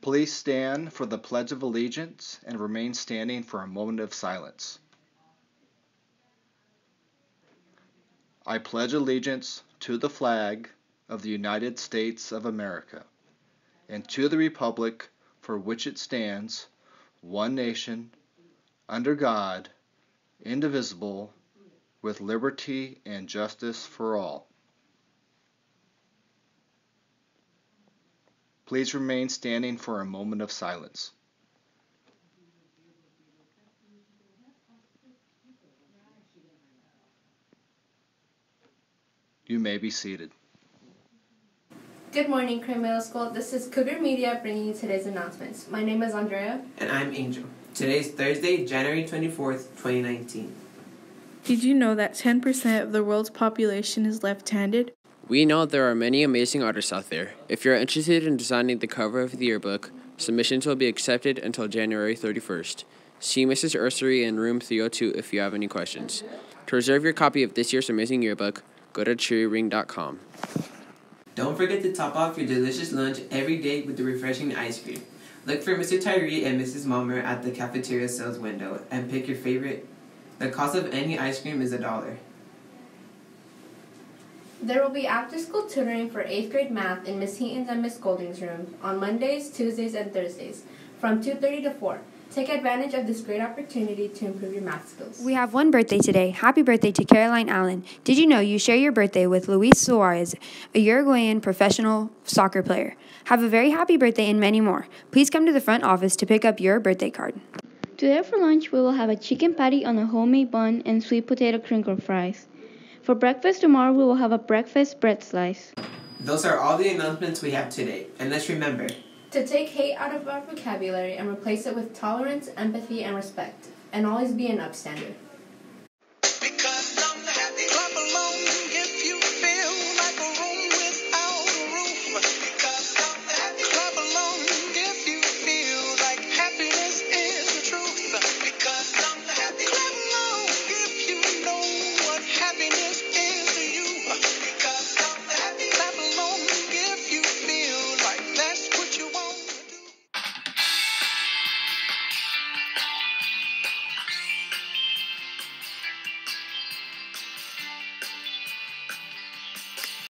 Please stand for the Pledge of Allegiance and remain standing for a moment of silence. I pledge allegiance to the flag of the United States of America and to the republic for which it stands, one nation, under God, indivisible, with liberty and justice for all. Please remain standing for a moment of silence. You may be seated. Good morning, Crane Middle School. This is Cougar Media bringing you today's announcements. My name is Andrea. And I'm Angel. Today is Thursday, January 24th, 2019. Did you know that 10% of the world's population is left handed? We know there are many amazing artists out there. If you're interested in designing the cover of the yearbook, submissions will be accepted until January 31st. See Mrs. Ursery in room 302 if you have any questions. To reserve your copy of this year's amazing yearbook, go to treering.com. Don't forget to top off your delicious lunch every day with the refreshing ice cream. Look for Mr. Tyree and Mrs. Mulmer at the cafeteria sales window and pick your favorite. The cost of any ice cream is a dollar. There will be after school tutoring for 8th grade math in Miss Heaton's and Miss Golding's room on Mondays, Tuesdays, and Thursdays from 2.30 to 4. Take advantage of this great opportunity to improve your math skills. We have one birthday today. Happy birthday to Caroline Allen. Did you know you share your birthday with Luis Suarez, a Uruguayan professional soccer player? Have a very happy birthday and many more. Please come to the front office to pick up your birthday card. Today for lunch, we will have a chicken patty on a homemade bun and sweet potato crinkle fries. For breakfast tomorrow, we will have a breakfast bread slice. Those are all the announcements we have today. And let's remember, To take hate out of our vocabulary and replace it with tolerance, empathy, and respect. And always be an upstander.